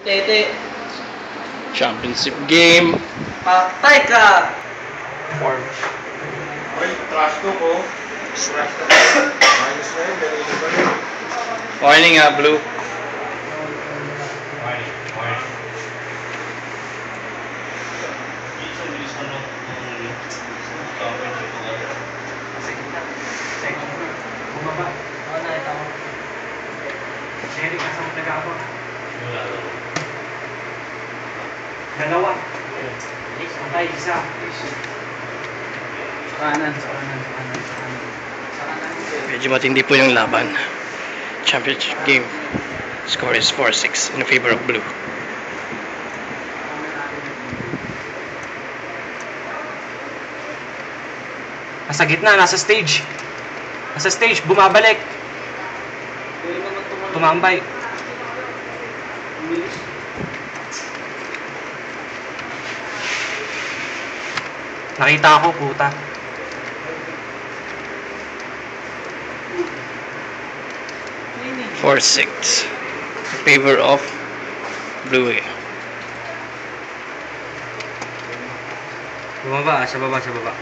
Tete, Championship game. patay ka! Form. Oy, trash talk oh. Trash talk. Minus na yun, pero yun ba yun? Warning ah, blue. Bumaba. Dalawa. Patay, isa. Kanan, sa kanan, sa kanan, sa kanan. Sa kanan. Medyo matindi po yung laban. Championship game. Score is 4-6 in favor of blue. Nasa gitna, nasa stage. Nasa stage, bumabalik. Tumambay. Nakita ako, puta. 4-6 in favor of blue. eh. Bumaba, sa baba, sa baba.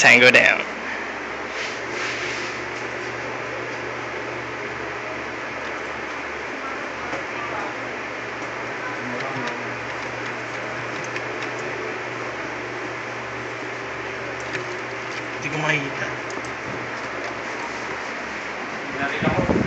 Tango down. Hindi ko makikita. Nakita ko.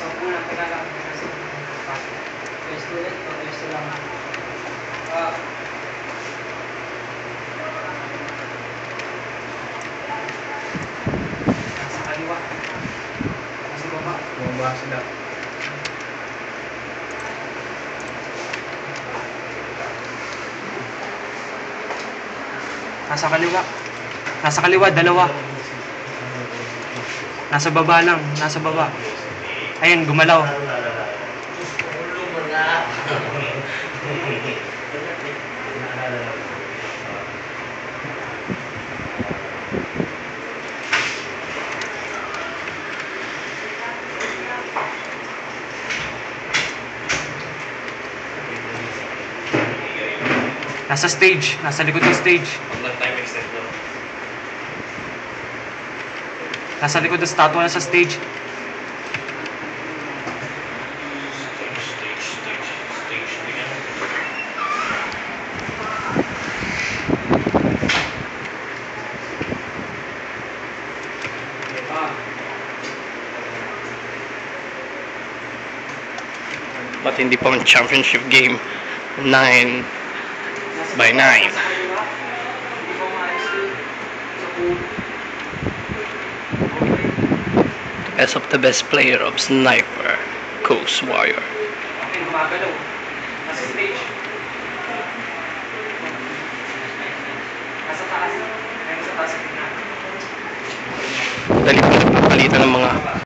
Stop muna, teka lang. Pwes ulit, pwes lang. Ah. Nasa kaliwa. Nasa baba. Bumaba sila. Nasa kaliwa. Nasa kaliwa, dalawa. Nasa baba lang, nasa baba. Ayun, gumalaw. Nasa stage, nasa likod ng stage. Nasa likod ng statue, nasa stage. But hindi pa ang championship game. 9 by 9. Hindi ko maayos yun. Sa pulo. Best of the best player of Sniper, Coast Warrior. Dali pa ng mga